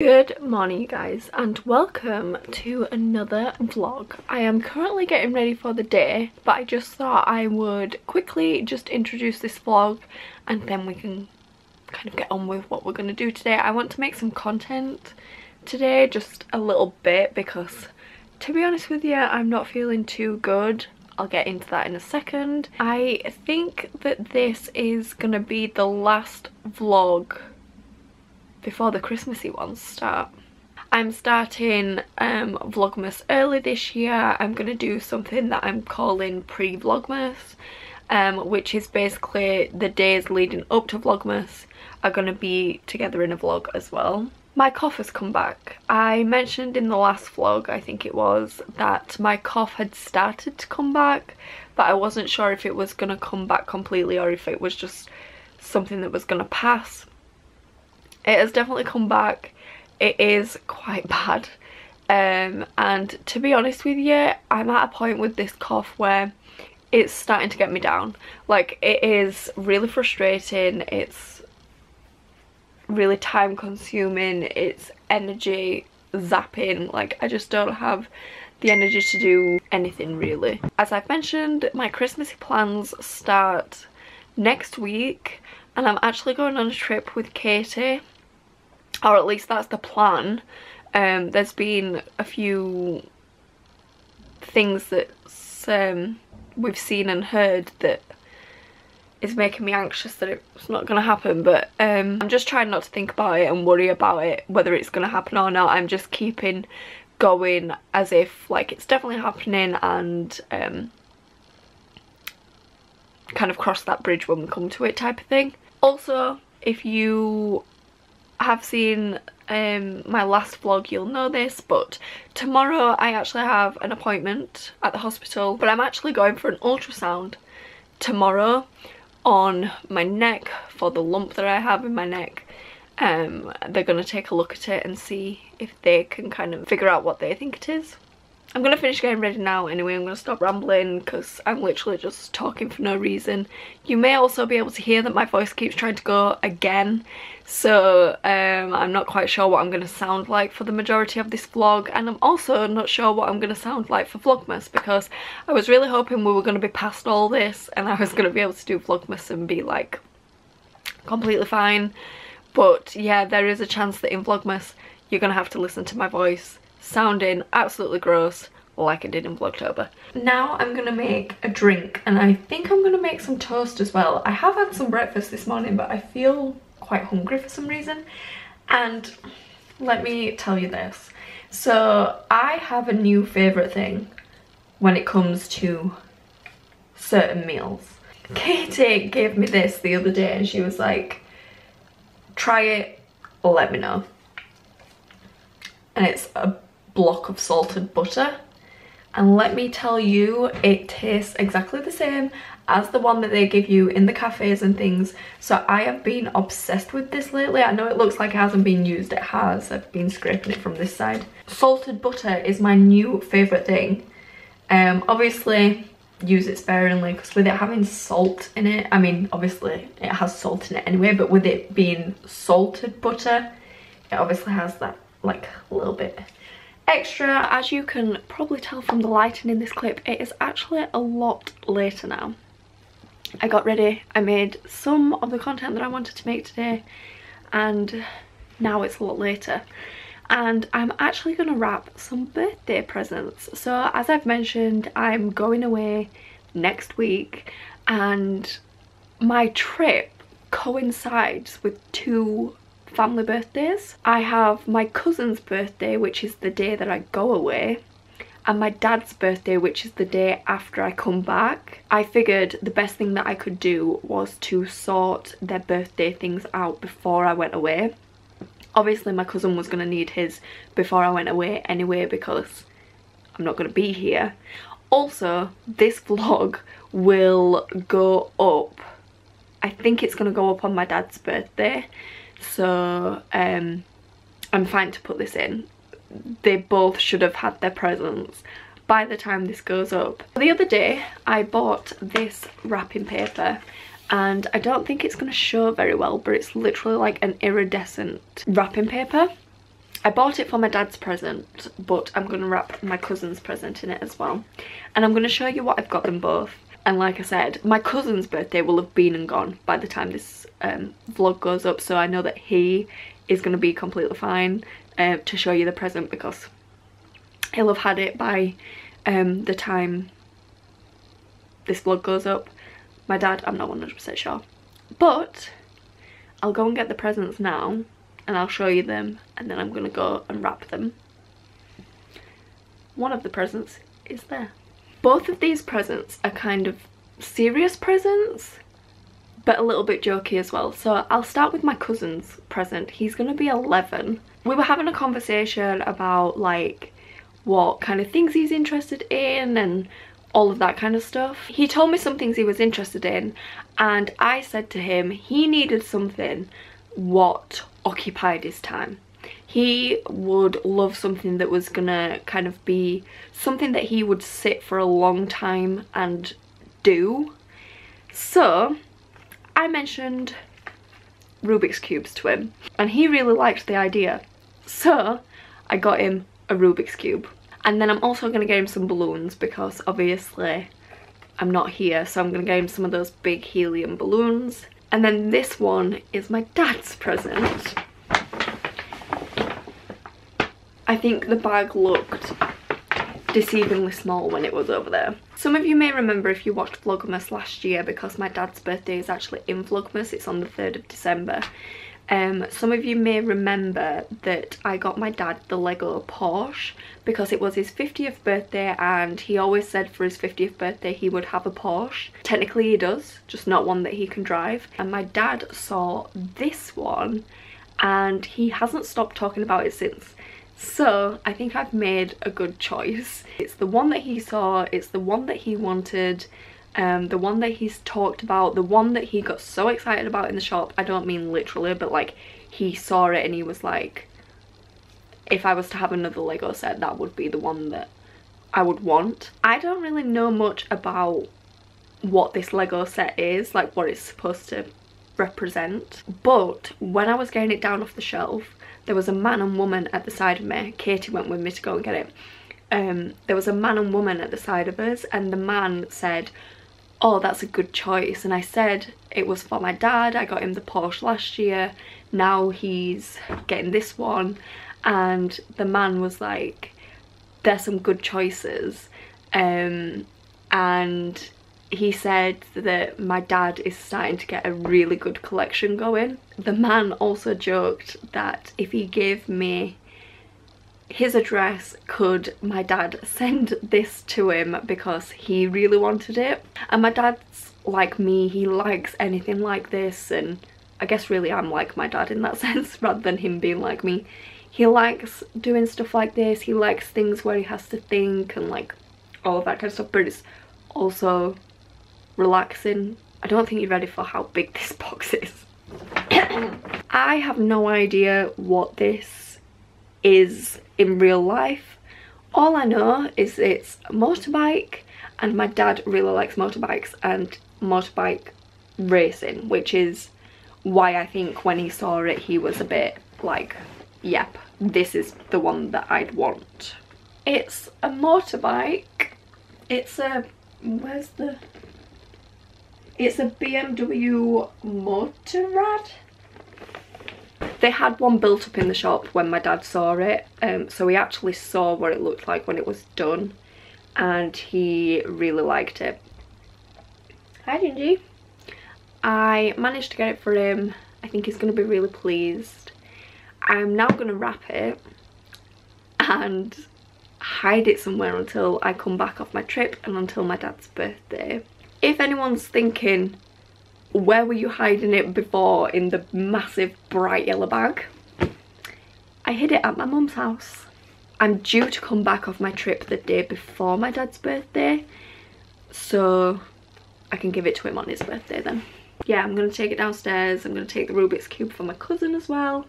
Good morning guys and welcome to another vlog. I am currently getting ready for the day but I just thought I would quickly just introduce this vlog and then we can kind of get on with what we're going to do today. I want to make some content today just a little bit because to be honest with you I'm not feeling too good. I'll get into that in a second. I think that this is going to be the last vlog before the Christmassy ones start. I'm starting um, Vlogmas early this year. I'm going to do something that I'm calling pre-Vlogmas, um, which is basically the days leading up to Vlogmas are going to be together in a vlog as well. My cough has come back. I mentioned in the last vlog, I think it was, that my cough had started to come back, but I wasn't sure if it was going to come back completely or if it was just something that was going to pass it has definitely come back. It is quite bad. Um, and to be honest with you i'm at a point with this cough where it's starting to get me down. Like it is really frustrating. It's really time consuming. It's energy zapping. Like i just don't have the energy to do anything really. As i've mentioned my christmas plans start next week and i'm actually going on a trip with katie or at least that's the plan. Um, there's been a few things that um, we've seen and heard that is making me anxious that it's not going to happen but um, I'm just trying not to think about it and worry about it whether it's going to happen or not I'm just keeping going as if like it's definitely happening and um, kind of cross that bridge when we come to it type of thing. Also if you have seen um, my last vlog you'll know this but tomorrow I actually have an appointment at the hospital but I'm actually going for an ultrasound tomorrow on my neck for the lump that I have in my neck. Um, they're going to take a look at it and see if they can kind of figure out what they think it is I'm to finish getting ready now anyway. I'm to stop rambling because I'm literally just talking for no reason. You may also be able to hear that my voice keeps trying to go again. So um, I'm not quite sure what I'm to sound like for the majority of this vlog. And I'm also not sure what I'm to sound like for Vlogmas because I was really hoping we were to be past all this and I was to be able to do Vlogmas and be like completely fine. But yeah, there is a chance that in Vlogmas you're to have to listen to my voice sounding absolutely gross like I did in Vlogtober. Now I'm gonna make a drink and I think I'm gonna make some toast as well. I have had some breakfast this morning but I feel quite hungry for some reason and let me tell you this. So I have a new favourite thing when it comes to certain meals. Katie gave me this the other day and she was like, try it, or let me know. And it's a block of salted butter. And let me tell you it tastes exactly the same as the one that they give you in the cafes and things. So I have been obsessed with this lately. I know it looks like it hasn't been used it has. I've been scraping it from this side. Salted butter is my new favorite thing. Um obviously use it sparingly because with it having salt in it I mean obviously it has salt in it anyway but with it being salted butter it obviously has that like a little bit extra. As you can probably tell from the lighting in this clip, it is actually a lot later now. I got ready, I made some of the content that I wanted to make today and now it's a lot later and I'm actually going to wrap some birthday presents. So as I've mentioned, I'm going away next week and my trip coincides with two family birthdays. I have my cousin's birthday, which is the day that I go away, and my dad's birthday, which is the day after I come back. I figured the best thing that I could do was to sort their birthday things out before I went away. Obviously my cousin was going to need his before I went away anyway because I'm not going to be here. Also, this vlog will go up, I think it's going to go up on my dad's birthday so um, I'm fine to put this in. They both should have had their presents by the time this goes up. The other day I bought this wrapping paper and I don't think it's going to show very well but it's literally like an iridescent wrapping paper I bought it for my dad's present, but I'm going to wrap my cousin's present in it as well. And I'm going to show you what I've got them both. And like I said, my cousin's birthday will have been and gone by the time this um, vlog goes up. So I know that he is going to be completely fine uh, to show you the present because he'll have had it by um, the time this vlog goes up. My dad, I'm not 100% sure. But I'll go and get the presents now and I'll show you them and then I'm going to go and wrap them. One of the presents is there. Both of these presents are kind of serious presents but a little bit jokey as well. So I'll start with my cousin's present. He's going to be 11. We were having a conversation about like what kind of things he's interested in and all of that kind of stuff. He told me some things he was interested in and I said to him he needed something what occupied his time. He would love something that was gonna kind of be something that he would sit for a long time and do. So I mentioned Rubik's Cubes to him and he really liked the idea. So I got him a Rubik's Cube. And then I'm also going to get him some balloons because obviously I'm not here so I'm going to get him some of those big helium balloons. And then this one is my dad's present. I think the bag looked deceivingly small when it was over there. Some of you may remember if you watched Vlogmas last year because my dad's birthday is actually in Vlogmas, it's on the 3rd of December. Um, some of you may remember that I got my dad the Lego Porsche because it was his 50th birthday and he always said for his 50th birthday he would have a Porsche. Technically he does, just not one that he can drive. And my dad saw this one and he hasn't stopped talking about it since. So I think I've made a good choice. It's the one that he saw, it's the one that he wanted, um, the one that he's talked about, the one that he got so excited about in the shop. I don't mean literally, but like he saw it and he was like, if I was to have another Lego set, that would be the one that I would want. I don't really know much about what this Lego set is, like what it's supposed to represent. But when I was getting it down off the shelf, there was a man and woman at the side of me. Katie went with me to go and get it. Um, there was a man and woman at the side of us and the man said, oh, that's a good choice. And I said it was for my dad. I got him the Porsche last year. Now he's getting this one. And the man was like, there's some good choices. Um, and he said that my dad is starting to get a really good collection going. The man also joked that if he gave me his address, could my dad send this to him because he really wanted it. And my dad's like me, he likes anything like this and I guess really I'm like my dad in that sense rather than him being like me. He likes doing stuff like this, he likes things where he has to think and like all of that kind of stuff but it's also relaxing. I don't think you're ready for how big this box is. I have no idea what this is in real life. All I know is it's a motorbike and my dad really likes motorbikes and motorbike racing, which is why I think when he saw it he was a bit like, yep, this is the one that I'd want. It's a motorbike. It's a, where's the, it's a BMW Motorrad. They had one built up in the shop when my dad saw it, um, so he actually saw what it looked like when it was done and he really liked it. Hi Gingy. I managed to get it for him. I think he's going to be really pleased. I'm now going to wrap it and hide it somewhere until I come back off my trip and until my dad's birthday if anyone's thinking where were you hiding it before in the massive bright yellow bag? I hid it at my mum's house. I'm due to come back off my trip the day before my dad's birthday so I can give it to him on his birthday then. Yeah I'm gonna take it downstairs. I'm gonna take the Rubik's cube for my cousin as well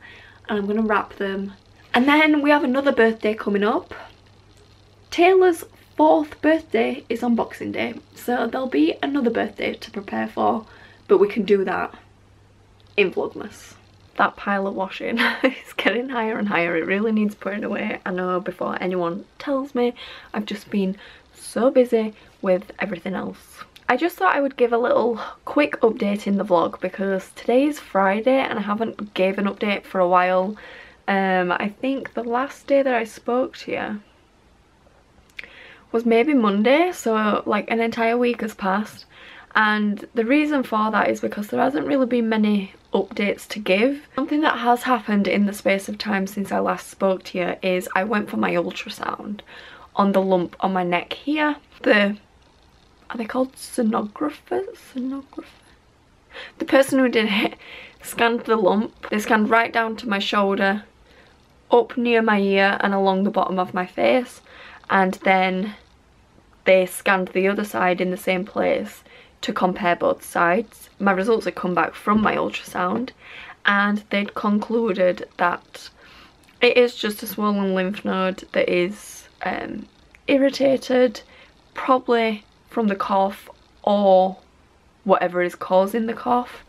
and I'm gonna wrap them. And then we have another birthday coming up. Taylor's fourth birthday is on Boxing Day. So there'll be another birthday to prepare for, but we can do that in Vlogmas. that pile of washing is getting higher and higher. It really needs putting away. I know before anyone tells me, I've just been so busy with everything else. I just thought I would give a little quick update in the vlog because today is Friday and I haven't gave an update for a while. Um, I think the last day that I spoke to you was maybe Monday, so like an entire week has passed. And the reason for that is because there hasn't really been many updates to give. Something that has happened in the space of time since I last spoke to you is I went for my ultrasound on the lump on my neck here. The, are they called sonographers? Sonographer? The person who did it scanned the lump. They scanned right down to my shoulder, up near my ear and along the bottom of my face. And then they scanned the other side in the same place to compare both sides. My results had come back from my ultrasound and they'd concluded that it is just a swollen lymph node that is um, irritated, probably from the cough or whatever is causing the cough.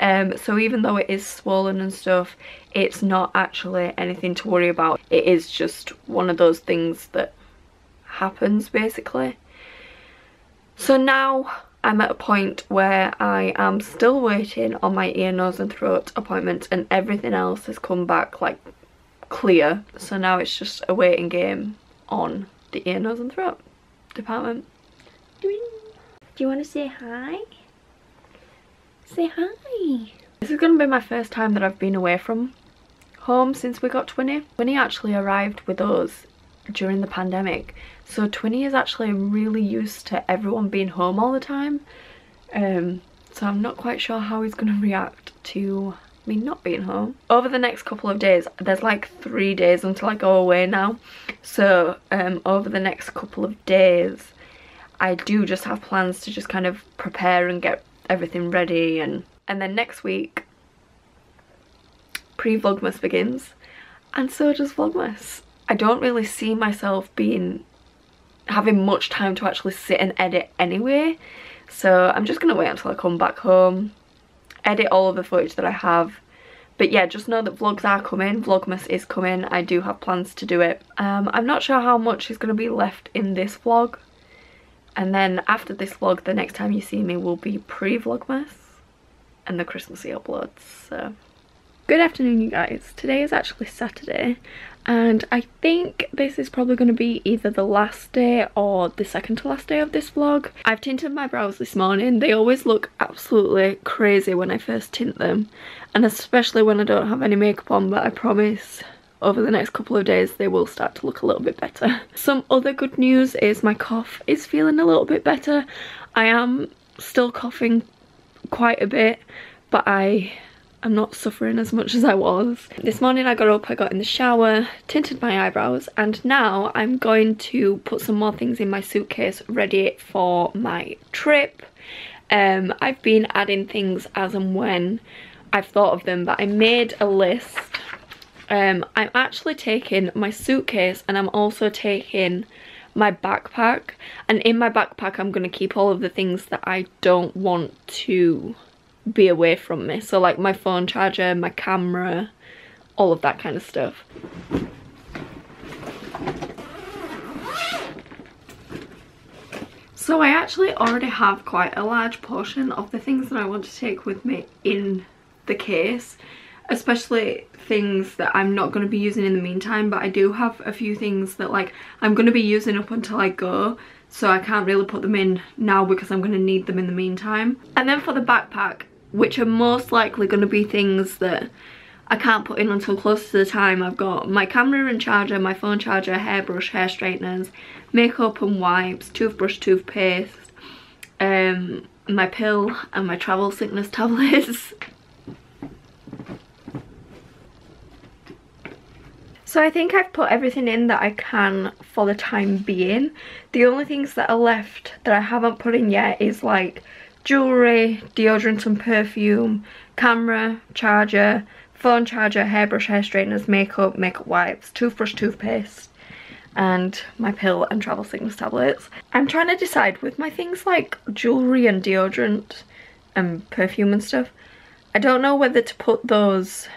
Um, so even though it is swollen and stuff, it's not actually anything to worry about. It is just one of those things that happens basically. So now I'm at a point where I am still waiting on my ear, nose and throat appointment and everything else has come back like clear. So now it's just a waiting game on the ear, nose and throat department. Do you want to say hi? Say hi. This is going to be my first time that I've been away from home since we got Twinny. Twinny actually arrived with us during the pandemic. So Twinny is actually really used to everyone being home all the time. Um, so I'm not quite sure how he's going to react to me not being home. Over the next couple of days, there's like three days until I go away now. So um, over the next couple of days, I do just have plans to just kind of prepare and get everything ready. And, and then next week, pre-Vlogmas begins. And so does Vlogmas. I don't really see myself being having much time to actually sit and edit anyway. So I'm just gonna wait until I come back home edit all of the footage that I have. But yeah just know that vlogs are coming vlogmas is coming I do have plans to do it. Um, I'm not sure how much is going to be left in this vlog. And then after this vlog the next time you see me will be pre-vlogmas and the Christmassy uploads so. Good afternoon you guys. Today is actually Saturday and I think this is probably going to be either the last day or the second to last day of this vlog. I've tinted my brows this morning. They always look absolutely crazy when I first tint them and especially when I don't have any makeup on but I promise over the next couple of days they will start to look a little bit better. Some other good news is my cough is feeling a little bit better. I am still coughing quite a bit but I I'm not suffering as much as I was. This morning I got up, I got in the shower, tinted my eyebrows and now I'm going to put some more things in my suitcase ready for my trip. Um, I've been adding things as and when I've thought of them but I made a list. Um, I'm actually taking my suitcase and I'm also taking my backpack and in my backpack I'm going to keep all of the things that I don't want to be away from me. So like my phone charger, my camera, all of that kind of stuff. So I actually already have quite a large portion of the things that I want to take with me in the case especially things that I'm not going to be using in the meantime but I do have a few things that like I'm going to be using up until I go so I can't really put them in now because I'm going to need them in the meantime. And then for the backpack which are most likely going to be things that I can't put in until close to the time. I've got my camera and charger, my phone charger, hairbrush, hair straighteners, makeup and wipes, toothbrush, toothpaste, um, my pill and my travel sickness tablets. So I think I've put everything in that I can for the time being. The only things that are left that I haven't put in yet is like jewellery, deodorant and perfume, camera, charger, phone charger, hairbrush, hair straighteners, makeup, makeup wipes, toothbrush, toothpaste, and my pill and travel sickness tablets. I'm trying to decide with my things like jewellery and deodorant and perfume and stuff, I don't know whether to put those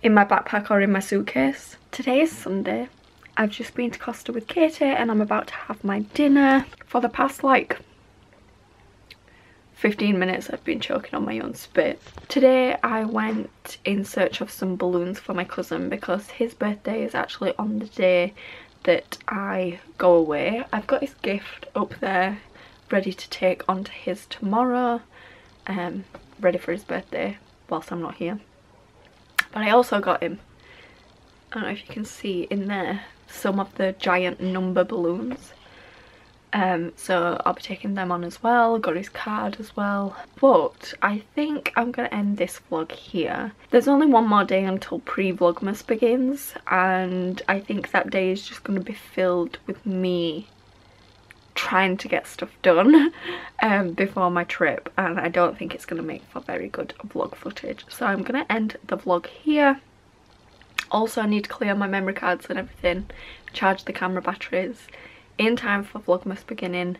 in my backpack or in my suitcase. Today is Sunday. I've just been to Costa with Katie and I'm about to have my dinner. For the past like 15 minutes I've been choking on my own spit. Today I went in search of some balloons for my cousin because his birthday is actually on the day that I go away. I've got his gift up there ready to take onto his tomorrow, um, ready for his birthday whilst I'm not here. But I also got him, I don't know if you can see in there, some of the giant number balloons. Um, so I'll be taking them on as well, got his card as well. But I think I'm going to end this vlog here. There's only one more day until pre-vlogmas begins and I think that day is just going to be filled with me trying to get stuff done um, before my trip and I don't think it's going to make for very good vlog footage. So I'm going to end the vlog here. Also I need to clear my memory cards and everything, charge the camera batteries in time for Vlogmas beginning.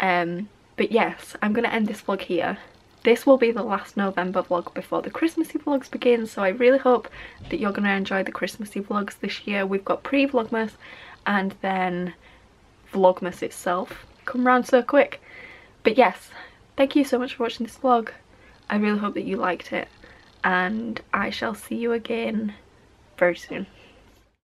Um, but yes, I'm to end this vlog here. This will be the last November vlog before the Christmassy vlogs begin, so I really hope that you're to enjoy the Christmassy vlogs this year. We've got pre-Vlogmas and then Vlogmas itself. Come round so quick. But yes, thank you so much for watching this vlog. I really hope that you liked it and I shall see you again very soon.